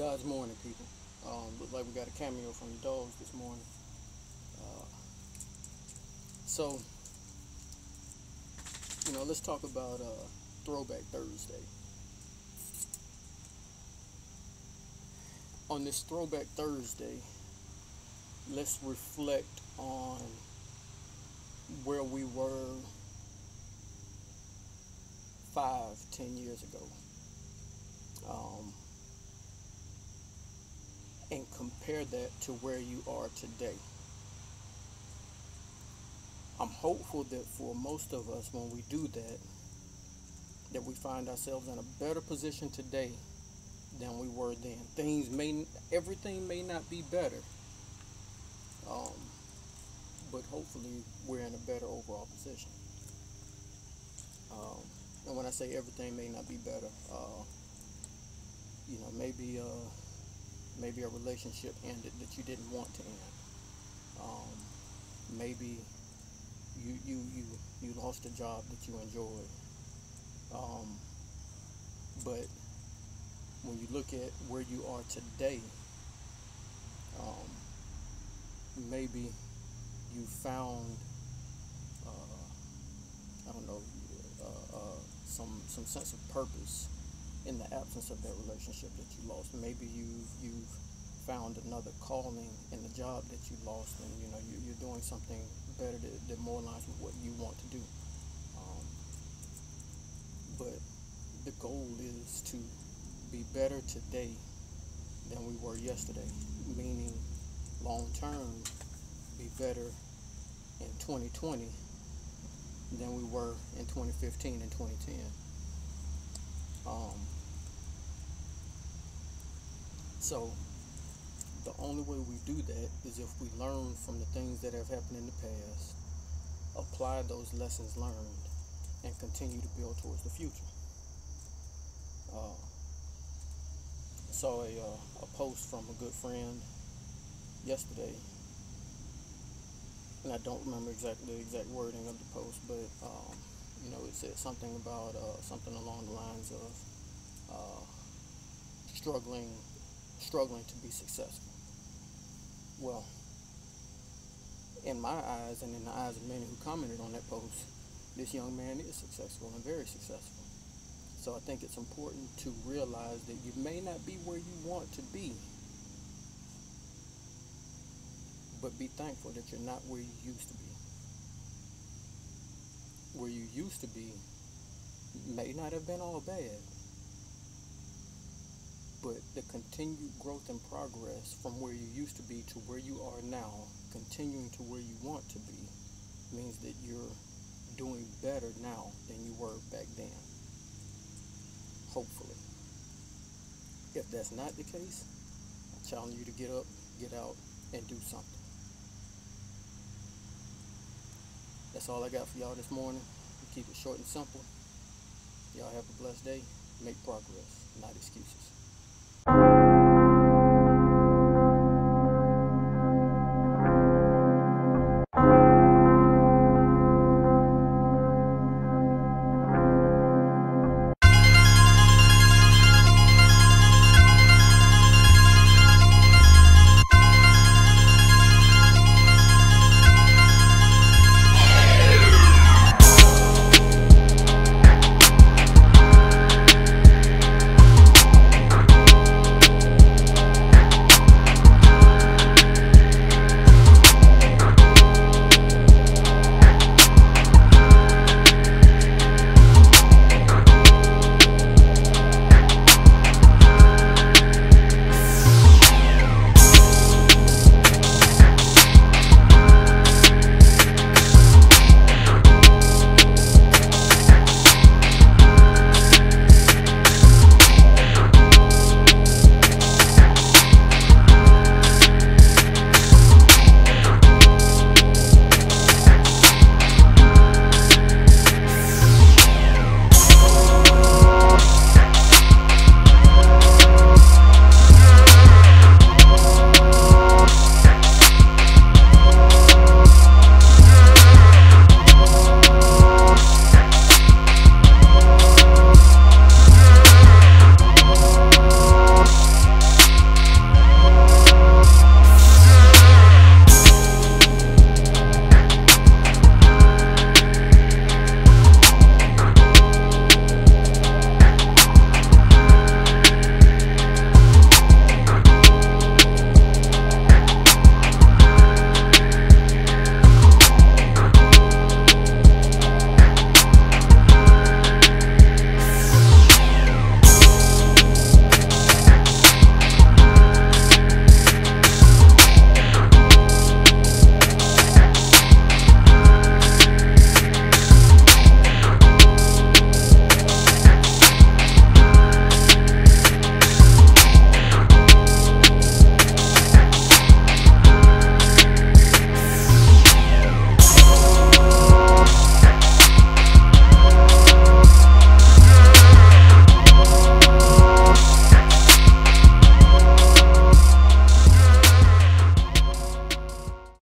God's morning, people. Um, like we got a cameo from the dogs this morning. Uh, so, you know, let's talk about uh, Throwback Thursday. On this Throwback Thursday, let's reflect on where we were five, ten years ago. Um, and compare that to where you are today. I'm hopeful that for most of us, when we do that, that we find ourselves in a better position today than we were then. Things may, everything may not be better, um, but hopefully we're in a better overall position. Um, and when I say everything may not be better, uh, you know, maybe uh, maybe a relationship ended that you didn't want to end. Um, maybe you you you you lost a job that you enjoyed. Um, but when you look at where you are today, um, maybe you found uh, I don't know uh, uh, some some sense of purpose in the absence of that relationship that you lost. Maybe you've you've found another calling in the job that you lost, and you know you, are doing something better that, that more aligns with what you want to do. Um, but the goal is to be better today than we were yesterday, meaning long term, be better in 2020 than we were in 2015 and 2010. Um, so the only way we do that is if we learn from the things that have happened in the past, apply those lessons learned, and continue to build towards the future. Uh, saw a, uh, a post from a good friend yesterday, and I don't remember exactly the exact wording of the post, but um, you know, it said something about uh, something along the lines of uh, struggling, struggling to be successful. Well, in my eyes and in the eyes of many who commented on that post, this young man is successful and very successful. So I think it's important to realize that you may not be where you want to be, but be thankful that you're not where you used to be where you used to be may not have been all bad. But the continued growth and progress from where you used to be to where you are now, continuing to where you want to be, means that you're doing better now than you were back then. Hopefully. If that's not the case, I challenge you to get up, get out, and do something. That's all I got for y'all this morning. Keep it short and simple. Y'all have a blessed day. Make progress, not excuses.